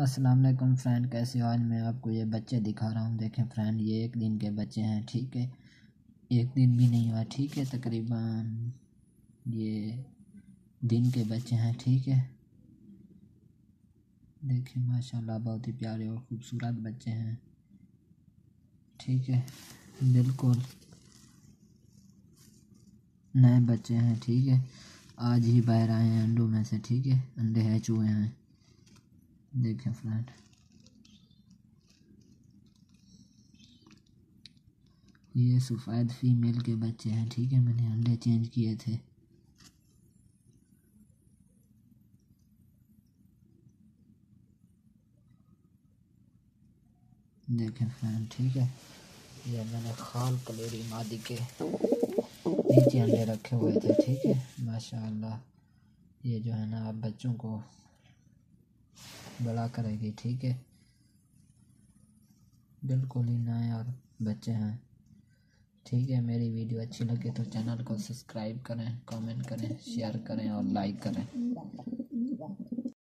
السلام علیکم فرینڈ کیسے ہو؟ آج میں آپ کو یہ بچے دکھا رہا ہوں۔ دیکھیں فرینڈ، یہ ایک دن کے بچے ہیں، ٹھیک ہے؟ ایک دن بھی نہیں ہوا، ٹھیک ہے؟ تقریباً یہ دن کے بچے ہیں، ٹھیک ہے؟ دیکھیں، ماشاءاللہ بہت ہی پیارے اور خوبصورت بچے ہیں، ٹھیک ہے؟ بالکل نئے بچے ہیں، ٹھیک ہے؟ آج ہی باہر آئے ہیں، انڈوں میں سے، ٹھیک ہے؟ انڈے ہیچ ہوئے ہیں۔ دیکھیں فرینڈ یہ سفید فیمیل کے بچے ہیں، ٹھیک ہے؟ میں نے انڈے چینج کیے تھے۔ دیکھیں فرینڈ ٹھیک ہے؟ یہ میں نے خال کلیری مادی کے نیچے انڈے رکھے ہوئے تھے، ٹھیک ہے؟ ماشاءاللہ، یہ جو ہے نا، آپ بچوں کو بڑا کرے گی، ٹھیک ہے؟ بالکل ہی نئے اور بچے ہیں۔ ٹھیک ہے، میری ویڈیو اچھی لگے تو چینل کو سبسکرائب کریں، کامنٹ کریں، شیئر کریں اور لائک کریں۔